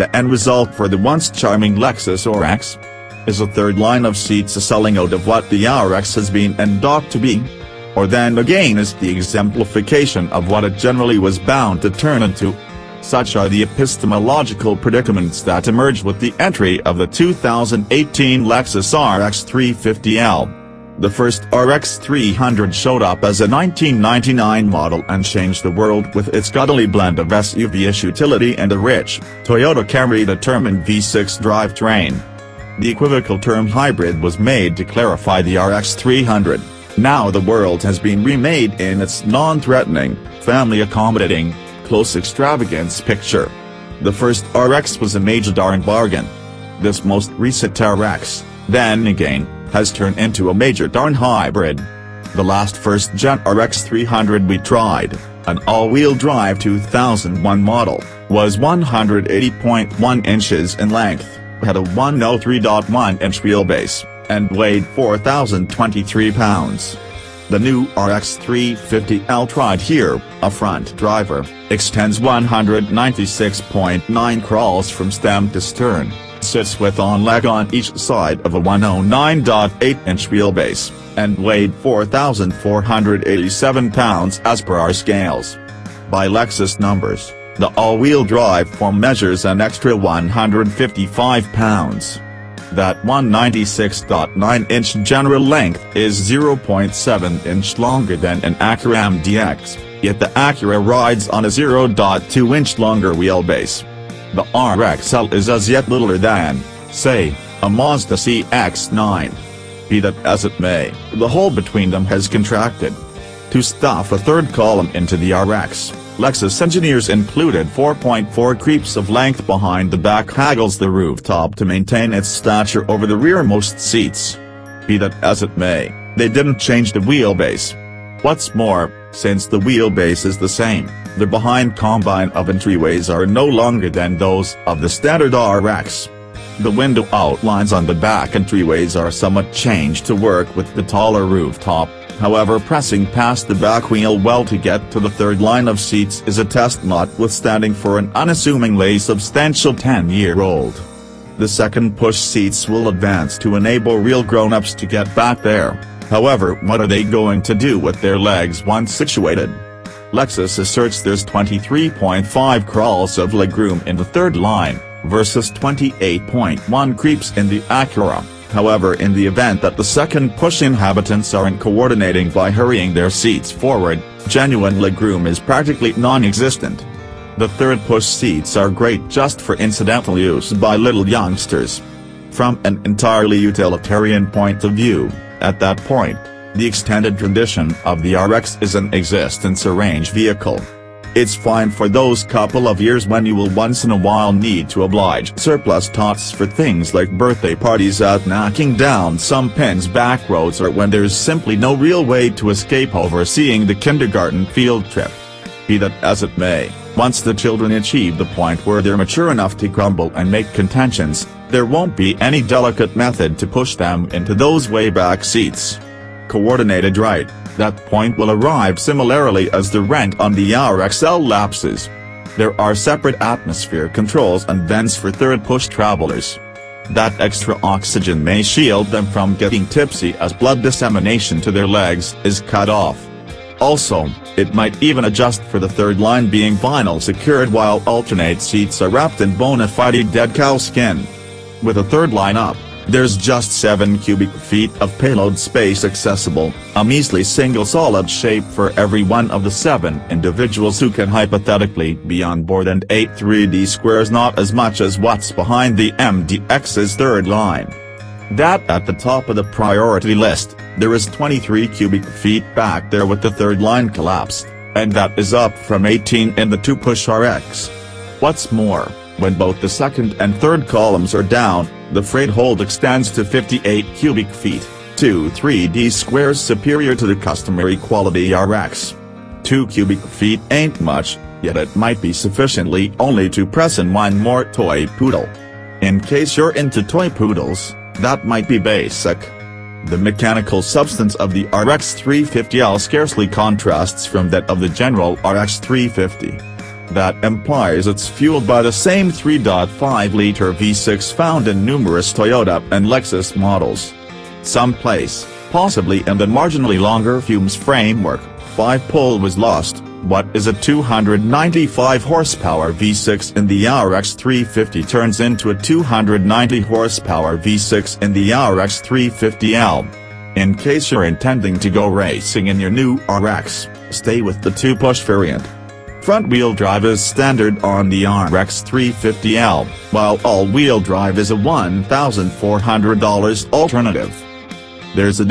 The end result for the once charming Lexus RX? Is a third line of seats a selling out of what the RX has been and ought to be? Or then again is the exemplification of what it generally was bound to turn into? Such are the epistemological predicaments that emerge with the entry of the 2018 Lexus RX 350L. The first RX 300 showed up as a 1999 model and changed the world with its cuddly blend of SUV-ish utility and a rich, Toyota Camry-determined V6 drivetrain. The equivocal term hybrid was made to clarify the RX 300. Now the world has been remade in its non-threatening, family-accommodating, close extravagance picture. The first RX was a major darn bargain. This most recent RX, then again, has turned into a major darn hybrid. The last first-gen RX 300 we tried, an all-wheel drive 2001 model, was 180.1 inches in length, had a 103.1-inch wheelbase, and weighed 4,023 pounds. The new RX 350L tried here, a front driver, extends 196.9 crawls from stem to stern, sits with on leg on each side of a 109.8-inch wheelbase, and weighed 4,487 pounds as per our scales. By Lexus numbers, the all-wheel drive form measures an extra 155 pounds. That 196.9-inch general length is 0.7 inch longer than an Acura MDX, yet the Acura rides on a 0.2 inch longer wheelbase. The RXL is as yet littler than, say, a Mazda CX-9. Be that as it may, the hole between them has contracted. To stuff a third column into the RX, Lexus engineers included 4.4 creeps of length behind the back haggles the rooftop to maintain its stature over the rearmost seats. Be that as it may, they didn't change the wheelbase. What's more, since the wheelbase is the same, the behind combine of entryways are no longer than those of the standard RX. The window outlines on the back entryways are somewhat changed to work with the taller rooftop, however pressing past the back wheel well to get to the third line of seats is a test notwithstanding for an unassumingly substantial 10-year-old. The second push seats will advance to enable real grown-ups to get back there, however what are they going to do with their legs once situated? Lexus asserts there's 23.5 crawls of legroom in the third line, versus 28.1 creeps in the Acura. However in the event that the second push inhabitants aren't coordinating by hurrying their seats forward, genuine legroom is practically non-existent. The third push seats are great just for incidental use by little youngsters. From an entirely utilitarian point of view, at that point, the extended tradition of the RX is an existence arrange vehicle. It's fine for those couple of years when you will once in a while need to oblige surplus tots for things like birthday parties out knocking down some pins back roads or when there's simply no real way to escape overseeing the kindergarten field trip. Be that as it may, once the children achieve the point where they're mature enough to grumble and make contentions, there won't be any delicate method to push them into those way back seats. Coordinated right, that point will arrive similarly as the rent on the RXL lapses. There are separate atmosphere controls and vents for third push travelers. That extra oxygen may shield them from getting tipsy as blood dissemination to their legs is cut off. Also, it might even adjust for the third line being vinyl secured while alternate seats are wrapped in bona fide dead cow skin. With a third line up, there's just 7 cubic feet of payload space accessible, a measly single solid shape for every one of the 7 individuals who can hypothetically be on board and 8 3D squares not as much as what's behind the MDX's third line. That at the top of the priority list, there is 23 cubic feet back there with the third line collapsed, and that is up from 18 in the 2-push RX. What's more, when both the second and third columns are down, the freight hold extends to 58 cubic feet, 2 3D squares superior to the customary quality RX. 2 cubic feet ain't much, yet it might be sufficiently only to press in one more toy poodle. In case you're into toy poodles, that might be basic. The mechanical substance of the RX 350L scarcely contrasts from that of the general RX 350. That implies it's fueled by the same 3.5-liter V6 found in numerous Toyota and Lexus models. Someplace, possibly in the marginally longer fumes framework, 5-pole was lost, what is a 295 horsepower V6 in the RX 350 turns into a 290 horsepower V6 in the RX 350L. In case you're intending to go racing in your new RX, stay with the 2-push variant. Front-wheel drive is standard on the RX 350L, while all-wheel drive is a $1,400 alternative. There's a